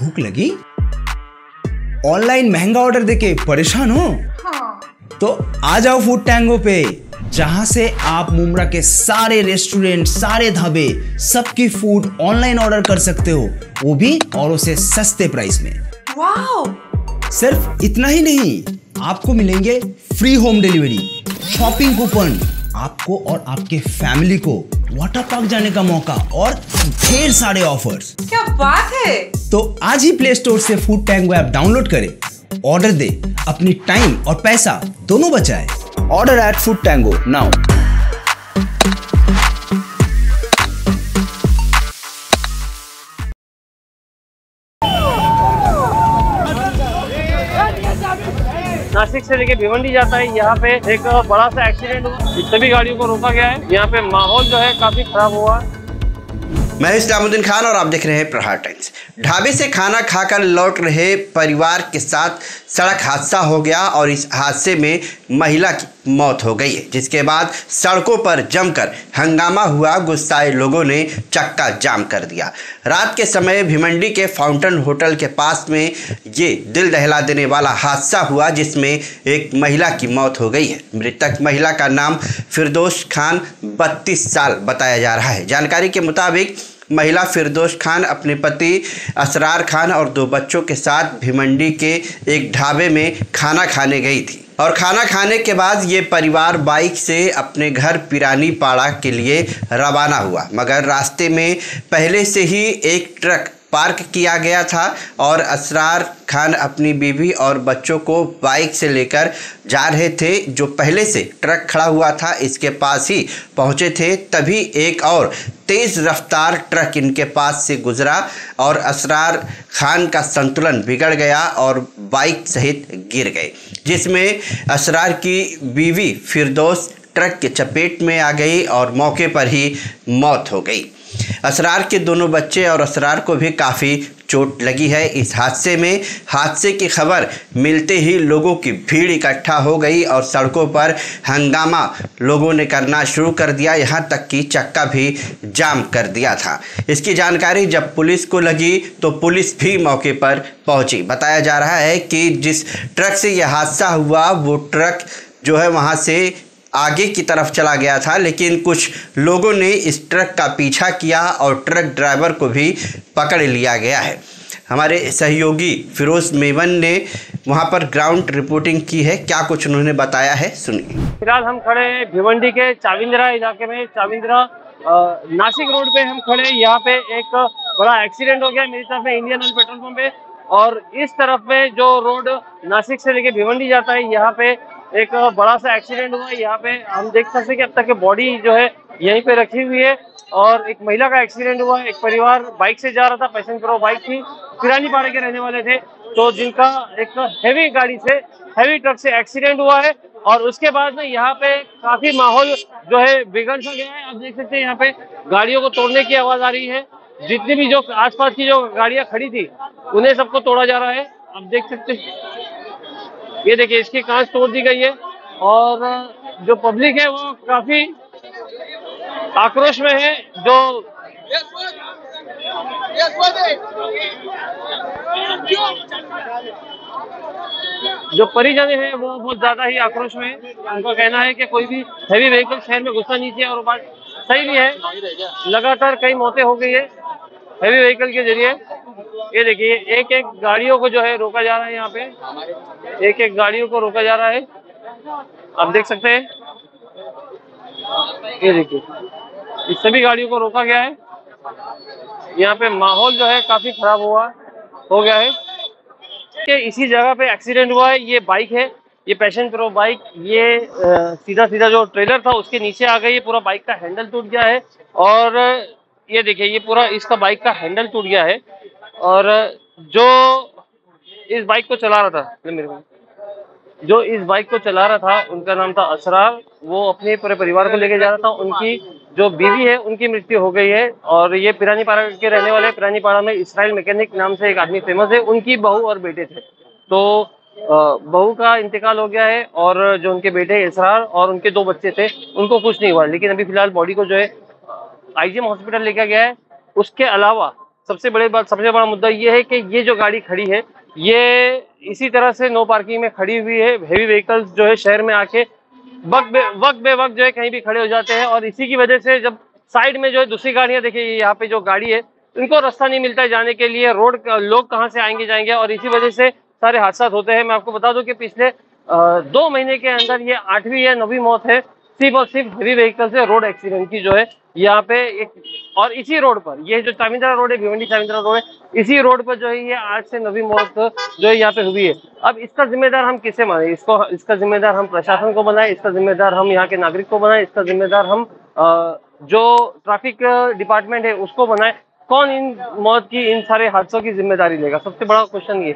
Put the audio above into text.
भूख लगी? ऑनलाइन महँगा ऑर्डर देके परेशान हो? हाँ। तो आ जाओ फ़ूड टैंगो पे जहाँ से आप मुमरा के सारे रेस्टोरेंट सारे ढाबे सबकी फ़ूड ऑनलाइन ऑर्डर कर सकते हो। वो भी और उसे सस्ते प्राइस में। सिर्फ़ इतना ही नहीं आपको मिलेंगे free home delivery shopping coupon आपको और आपके फैमिली को वाटर पार्क जाने का मौका और ढेर सारे ऑफर्स क्या बात है? तो आज ही प्ले स्टोर से फ़ूड टैंगो ऐप डाउनलोड करें ऑर्डर दे अपनी टाइम और पैसा दोनों बचाए। Order at Food Tango now Nashik से लेके भिवंडी जाता है। यहाँ पे एक बड़ा सा एक्सीडेंट हुआ। सभी गाड़ियों को रोका गया है, यहाँ पे माहौल जो है काफ़ी खराब हुआ। है मैं इस्लामुद्दीन खान और आप देख रहे हैं प्रहार टाइम्स। ढाबे से खाना खाकर लौट रहे परिवार के साथ सड़क हादसा हो गया और इस हादसे में महिला की मौत हो गई है, जिसके बाद सड़कों पर जमकर हंगामा हुआ, गुस्साए लोगों ने चक्का जाम कर दिया। रात के समय भिमंडी के फाउंटेन होटल के पास में ये दिल दहला देने वाला हादसा हुआ, जिसमें एक महिला की मौत हो गई है। मृतक महिला का नाम फिरदोश खान बत्तीस साल बताया जा रहा है। जानकारी के मुताबिक महिला फिरदोश खान, अपने पति असरार खान और दो बच्चों के साथ भिमंडी के एक ढाबे में खाना खाने गई थी। और खाना खाने के बाद ये परिवार बाइक से अपने घर पिरानी पाड़ा के लिए रवाना हुआ। मगर रास्ते में पहले से ही एक ट्रक पार्क किया गया था और असरार खान अपनी बीवी और बच्चों को बाइक से लेकर जा रहे थे, जो पहले से ट्रक खड़ा हुआ था, इसके पास ही पहुँचे थे। तभी एक और तेज़ रफ्तार ट्रक इनके पास से गुजरा और असरार खान का संतुलन बिगड़ गया और बाइक सहित गिर गए, जिसमें असरार की बीवी फिरदौस ट्रक के चपेट में आ गई और मौके पर ही मौत हो गई। असरार के दोनों बच्चे और असरार को भी काफ़ी चोट लगी है। इस हादसे में, हादसे की खबर मिलते ही लोगों की भीड़ इकट्ठा हो गई और सड़कों पर हंगामा लोगों ने करना शुरू कर दिया। यहाँ तक कि चक्का भी जाम कर दिया था। इसकी जानकारी जब पुलिस को लगी तो पुलिस भी मौके पर पहुँची। बताया जा रहा है कि जिस ट्रक से यह हादसा हुआ, वो ट्रक जो है वहाँ से आगे की तरफ़ चला गया था, लेकिन कुछ लोगों ने इस ट्रक का पीछा किया और ट्रक ड्राइवर को भी पकड़ लिया गया है। हमारे सहयोगी फिरोज मेवन ने वहाँ पर ग्राउंड रिपोर्टिंग की है। क्या कुछ उन्होंने बताया है? सुनिए। फ़िलहाल हम खड़े हैं भिवंडी के चाविंद्रा इलाके में। चाविंद्रा नासिक रोड पे हम खड़े हैं। यहाँ पे एक बड़ा एक्सीडेंट हो गया मेरी तरफ़ में, इंडियन ऑयल पेट्रोल पंप पे। और इस तरफ़ में जो रोड नासिक से लेके भिवंडी जाता है, यहाँ पे एक बड़ा सा एक्सीडेंट हुआ यहाँ पे। हम देख सकते हैं कि अब तक बॉडी जो है, यहीं पे रखी हुई है। और एक महिला का एक्सीडेंट हुआ, एक परिवार बाइक से जा रहा था पैसेंजर बाइक थी पिरानी पाड़े के रहने वाले थे। तो जिनका एक हैवी गाड़ी से हैवी ट्रक से एक्सीडेंट हुआ है। और उसके बाद में यहाँ पे काफ़ी माहौल जो है, बिगड़ सा गया है। आप देख सकते हैं यहाँ पे गाड़ियों को तोड़ने की आवाज़ आ रही है। जितनी भी जो आसपास की जो गाड़ियाँ खड़ी थी, उन्हें सबको तोड़ा जा रहा है। आप देख सकते हैं। ये देखिए, इसकी कांच तोड़ दी गई है? और जो पब्लिक है वो काफ़ी आक्रोश में है, जो जो परिजन है वो बहुत ज़्यादा ही आक्रोश में है। उनका कहना है कि कोई भी हैवी व्हीकल शहर में घुसना नहीं चाहिए और बात सही भी है। लगातार कई मौतें हो गई है हैवी व्हीकल के ज़रिए। ये देखिए एक एक गाड़ियों को जो है रोका जा रहा है यहाँ पे। एक एक गाड़ियों को रोका जा रहा है। आप देख सकते हैं। ये देखिए, इस सभी गाड़ियों को रोका गया है। यहाँ पे माहौल जो है काफ़ी खराब हुआ, हो गया है। कि इसी जगह पे एक्सीडेंट हुआ है। ये बाइक है, ये पैशन प्रो बाइक। ये सीधा सीधा जो ट्रेलर था, उसके नीचे आ गई। पूरा बाइक का हैंडल टूट गया है। और, ये देखिए, ये पूरा इसका बाइक का हैंडल टूट गया है। और जो इस बाइक को चला रहा था मेरे को, जो इस बाइक को चला रहा था, उनका नाम था असरार वो अपने पूरे परिवार को लेके जा रहा था, उनकी जो बीवी है, उनकी मृत्यु हो गई है, और ये पिरानी पाड़ा के रहने वाले पिरानी पाड़ा में इसराइल मैकेनिक नाम से एक आदमी फ़ेमस है, उनकी बहू और बेटे थे। तो बहू का इंतकाल हो गया है, और जो उनके बेटे इसरार और उनके दो बच्चे थे, उनको कुछ नहीं हुआ, लेकिन अभी फ़िलहाल बॉडी को जो है आईजीएम हॉस्पिटल लेकर गया है, उसके अलावा सबसे बड़ी बात, सबसे बड़ा मुद्दा ये है कि ये जो गाड़ी खड़ी है, ये इसी तरह से नो पार्किंग में खड़ी हुई है हेवी व्हीकल्स जो है शहर में आके वक्त वक्त बे वक्त जो है कहीं भी खड़े हो जाते हैं और इसी की वजह से जब साइड में जो है दूसरी गाड़ियाँ, देखिए यहाँ पे जो गाड़ी है, इनको रास्ता नहीं मिलता है जाने के लिए, रोड लोग कहाँ से आएँगे, जाएँगे और इसी वजह से सारे हादसा होते हैं। मैं आपको बता दूँ कि पिछले दो महीने के अंदर ये आठवीं या नवीं मौत है। सिर्फ़ और सिर्फ़ हेवी व्हीकल से रोड एक्सीडेंट की जो है, यहाँ पे एक, और इसी रोड पर, ये जो चाविंद्रा रोड है, भिवंडी चाविंद्रा रोड है, इसी रोड पर जो है, ये आज से नवी मौत जो है यहाँ पे हुई है। अब इसका जिम्मेदार हम किसे माने? इसको, इसका जिम्मेदार हम प्रशासन को बनाए, इसका जिम्मेदार हम यहाँ के नागरिक को बनाए, इसका जिम्मेदार हम जो ट्रैफ़िक डिपार्टमेंट है, उसको बनाए। कौन इन मौत की, इन सारे हादसों की ज़िम्मेदारी लेगा? सबसे बड़ा क्वेश्चन ये।